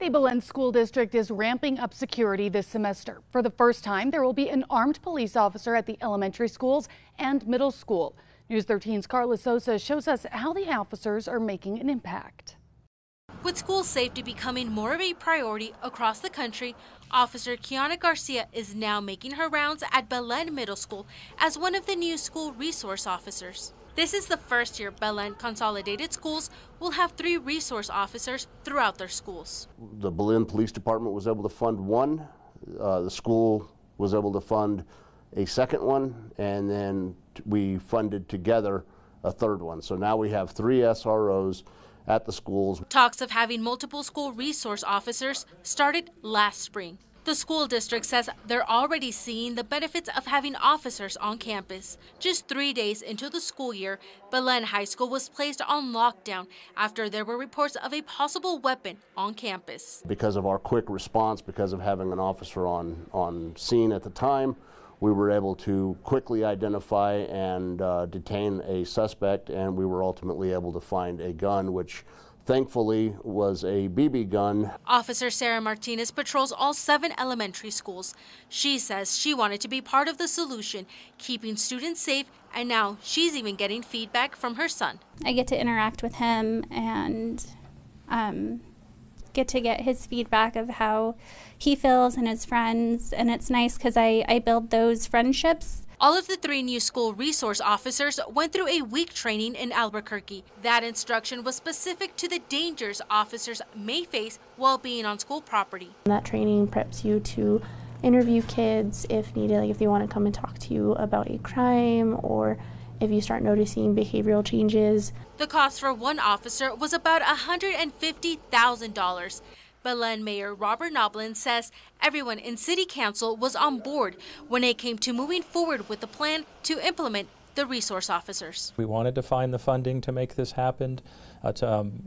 The Belen School District is ramping up security this semester. For the first time, there will be an armed police officer at the elementary schools and middle school. News 13's Carla Sosa shows us how the officers are making an impact. With school safety becoming more of a priority across the country, Officer Kiana Garcia is now making her rounds at Belen Middle School as one of the new school resource officers. This is the first year Belen Consolidated Schools will have three resource officers throughout their schools. The Belen Police Department was able to fund one. Uh, the school was able to fund a second one, and then we funded together a third one. So now we have three SROs at the schools. Talks of having multiple school resource officers started last spring. The school district says they're already seeing the benefits of having officers on campus. Just three days into the school year, Belen High School was placed on lockdown after there were reports of a possible weapon on campus. Because of our quick response, because of having an officer on, on scene at the time, we were able to quickly identify and uh, detain a suspect, and we were ultimately able to find a gun, which thankfully was a BB gun. Officer Sarah Martinez patrols all seven elementary schools. She says she wanted to be part of the solution, keeping students safe, and now she's even getting feedback from her son. I get to interact with him and um, get to get his feedback of how he feels and his friends, and it's nice because I, I build those friendships all of the three new school resource officers went through a week training in Albuquerque. That instruction was specific to the dangers officers may face while being on school property. That training preps you to interview kids if needed, like if they want to come and talk to you about a crime or if you start noticing behavioral changes. The cost for one officer was about $150,000. Belen Mayor Robert Noblin says everyone in City Council was on board when it came to moving forward with the plan to implement the resource officers. We wanted to find the funding to make this happen. Uh, to, um,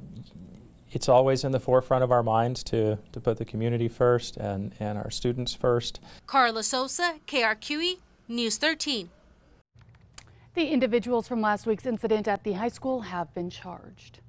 it's always in the forefront of our minds to, to put the community first and, and our students first. Carla Sosa, KRQE, News 13. The individuals from last week's incident at the high school have been charged.